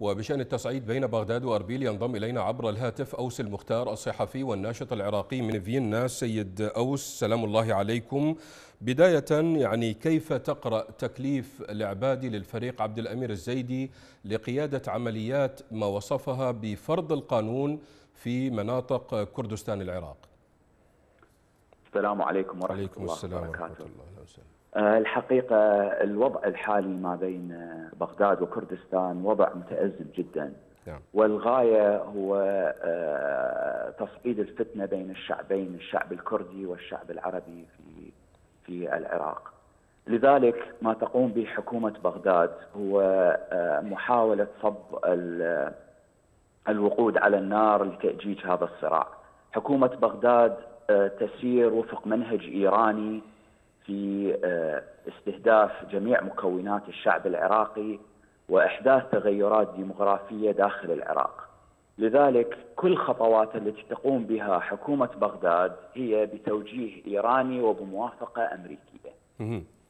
وبشأن التصعيد بين بغداد وأربيل ينضم إلينا عبر الهاتف أوس المختار الصحفي والناشط العراقي من فيينا سيد أوس سلام الله عليكم. بداية يعني كيف تقرأ تكليف العبادي للفريق عبد الأمير الزيدي لقيادة عمليات ما وصفها بفرض القانون في مناطق كردستان العراق؟ السلام عليكم ورحمة عليكم الله السلام وبركاته. ورحمة الله وسلم. آه، الحقيقة الوضع الحالي ما بين آه، بغداد وكردستان وضع متأزم جدا. نعم. والغاية هو آه، تصعيد الفتنة بين الشعبين الشعب الكردي والشعب العربي في في العراق. لذلك ما تقوم به حكومة بغداد هو محاولة صب ال- الوقود على النار لتأجيج هذا الصراع. حكومة بغداد تسير وفق منهج إيراني في آه، استهداف جميع مكونات الشعب العراقي وإحداث تغيرات ديمغرافية داخل العراق لذلك كل خطوات التي تقوم بها حكومة بغداد هي بتوجيه أمريكية مهم. أه،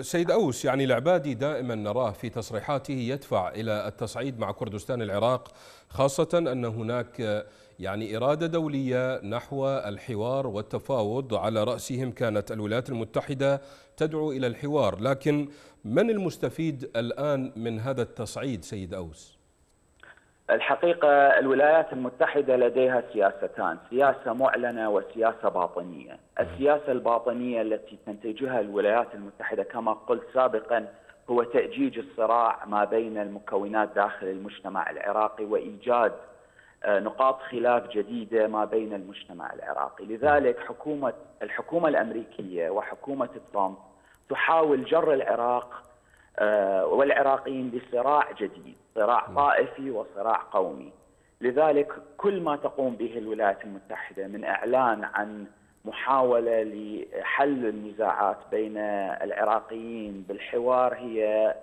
سيد أوس يعني العبادي دائما نراه في تصريحاته يدفع إلى التصعيد مع كردستان العراق خاصة أن هناك أه، يعني إرادة دولية نحو الحوار والتفاوض على رأسهم كانت الولايات المتحدة تدعو إلى الحوار لكن من المستفيد الآن من هذا التصعيد سيد أوس؟ الحقيقة الولايات المتحدة لديها سياستان سياسة معلنة وسياسة باطنية. السياسة الباطنية التي تنتجها الولايات المتحدة كما قلت سابقا هو تأجيج الصراع ما بين المكونات داخل المجتمع العراقي وإيجاد آه، نقاط خلاف جديدة ما بين المجتمع العراقي. لذلك حكومة الحكومة الأمريكية وحكومة ترامب تحاول جر العراق والعراقيين لصراع جديد صراع طائفي وصراع قومي. لذلك كل ما تقوم به الولايات المتحدة من إعلان عن محاولة لحل النزاعات بين العراقيين بالحوار هي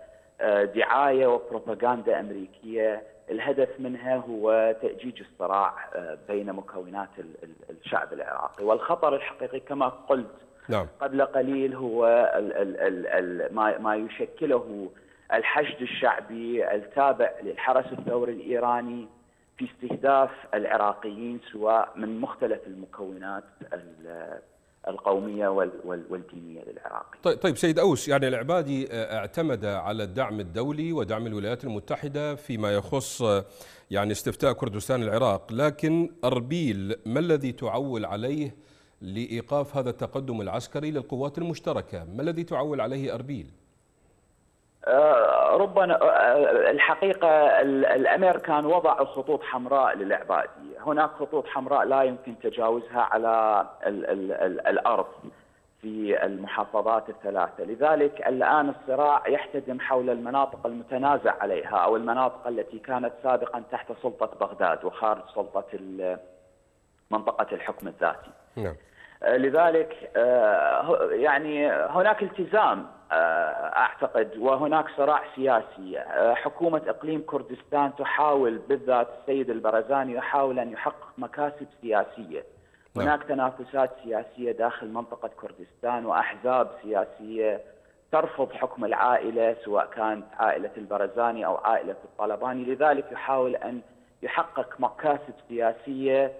آه، دعاية وبروباغندا أمريكية. الهدف منها هو تأجيج الصراع آه، بين مكونات ال- ال- الشعب العراقي. والخطر الحقيقي كما قلت نعم. قبل قليل هو ال ال ال ال ما, ما يشكله الحشد الشعبي التابع للحرس الثوري الإيراني في استهداف العراقيين سواء من مختلف المكونات ال- القومية وال- وال- والدينية للعراق. طيب طيب سيد أوس يعني العبادي آه، اعتمد على الدعم الدولي ودعم الولايات المتحدة فيما يخص آه، يعني استفتاء كردستان العراق لكن أربيل ما الذي تعول عليه لإيقاف هذا التقدم العسكري للقوات المشتركة. ما الذي تعول عليه أربيل؟ آه، ربما آه، الحقيقة ال- الأمريكان وضعوا خطوط حمراء للعبادي هناك خطوط حمراء لا يمكن تجاوزها على ال ال ال الأرض في المحافظات الثلاثة. لذلك الآن الصراع يحتدم حول المناطق المتنازع عليها أو المناطق التي كانت سابقا تحت سلطة بغداد وخارج سلطة منطقة الحكم الذاتي. نعم. لذلك آه، يعني هناك التزام آه، أعتقد وهناك صراع سياسي. آه، حكومة إقليم كردستان تحاول بالذات السيد البرزاني يحاول أن يحقق مكاسب سياسية. نعم. هناك تنافسات سياسية داخل منطقة كردستان وأحزاب سياسية ترفض حكم العائلة سواء كانت عائلة البرزاني أو عائلة الطلباني لذلك يحاول أن يحقق مكاسب سياسية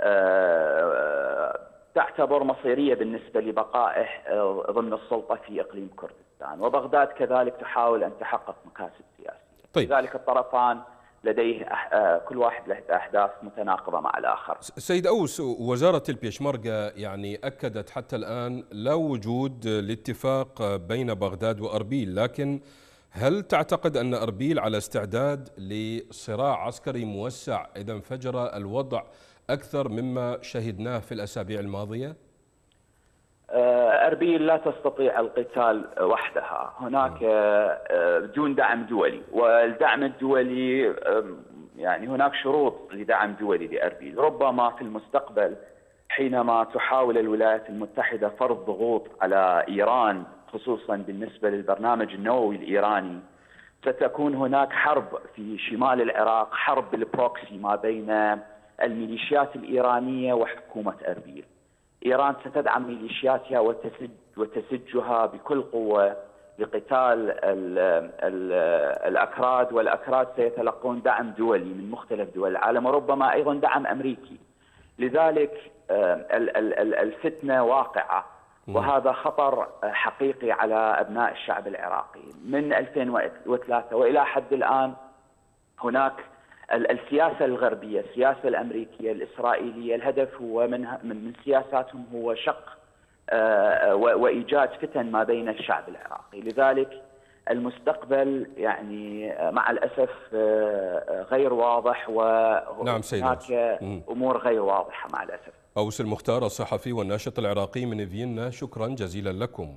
آه، تعتبر مصيرية بالنسبة لبقائه آه، ضمن السلطة في إقليم كردستان. وبغداد كذلك تحاول أن تحقق مكاسب سياسية. طيب. لذلك الطرفان لديه أح- آه، كل واحد له أهداف متناقضة مع الآخر. سيد أوس وزارة البيشمركة يعني أكدت حتى الآن لا وجود لاتفاق بين بغداد وأربيل لكن هل تعتقد أن أربيل على استعداد لصراع عسكري موسع إذا انفجر الوضع أكثر مما شهدناه في الأسابيع الماضية؟ آه، أربيل لا تستطيع القتال وحدها. هناك آه، آه، بدون دعم دولي. والدعم الدولي يعني هناك شروط لدعم دولي لأربيل. ربما في المستقبل حينما تحاول الولايات المتحدة فرض ضغوط على إيران خصوصا بالنسبة للبرنامج النووي الإيراني ستكون هناك حرب في شمال العراق حرب بالبروكسي ما بين الميليشيات الإيرانية وحكومة أربيل. إيران ستدعم ميليشياتها وتسج وتسجها بكل قوة لقتال ال ال الأكراد والأكراد سيتلقون دعم دولي من مختلف دول العالم وربما أيضا دعم أمريكي. لذلك الفتنة واقعة وهذا خطر حقيقي على أبناء الشعب العراقي. من 2003 وإلى حد الآن هناك السياسة الغربية السياسة الأمريكية الإسرائيلية الهدف هو من, من سياساتهم هو شق آه، وإيجاد فتن ما بين الشعب العراقي. لذلك المستقبل يعني آه، مع الأسف آه، غير واضح وهناك نعم أمور غير واضحة مع الأسف. أوس المختار الصحفي والناشط العراقي من فيينا شكرا جزيلا لكم.